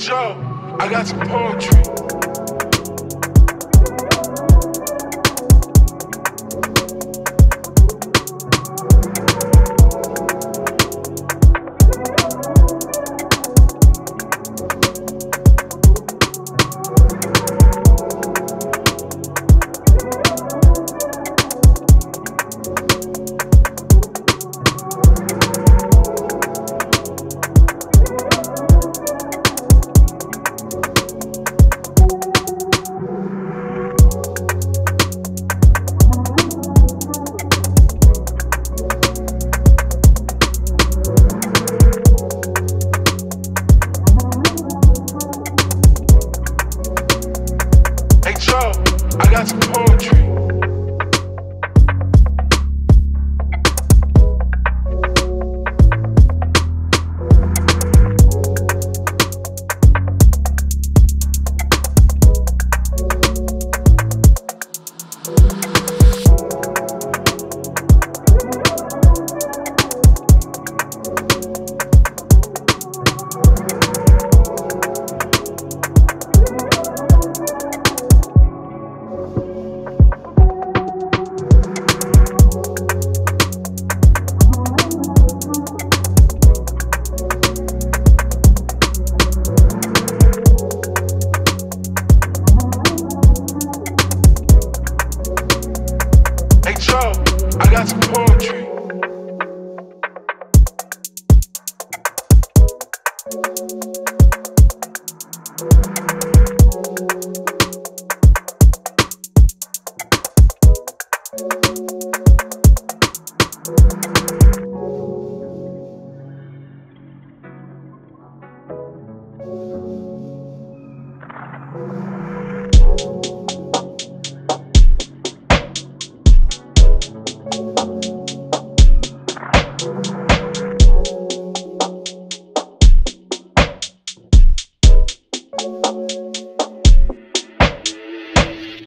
Joe, I got some poetry. I got some poetry. Some poetry.